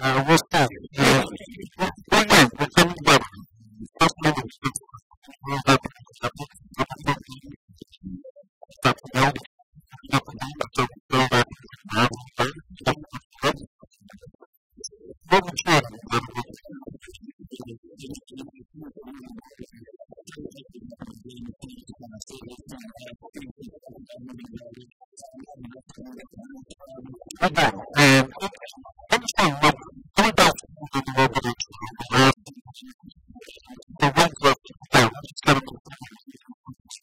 Ah, tá Bye-bye.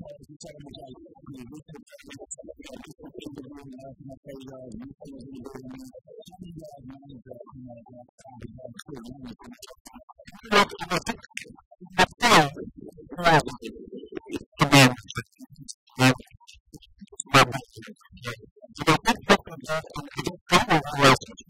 as you said, we like, you know, we could have been able to get into the room and have a play there, and you can do it, and you can do it, and you can do it, Thank you.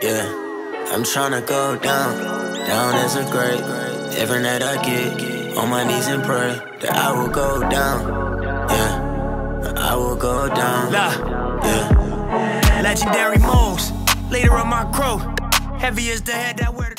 Yeah, I'm tryna go down, down as a grave. Every night I get on my knees and pray that I will go down. Yeah, I will go down. Yeah. Legendary moves, leader of my crew. Heavy is the head that wear the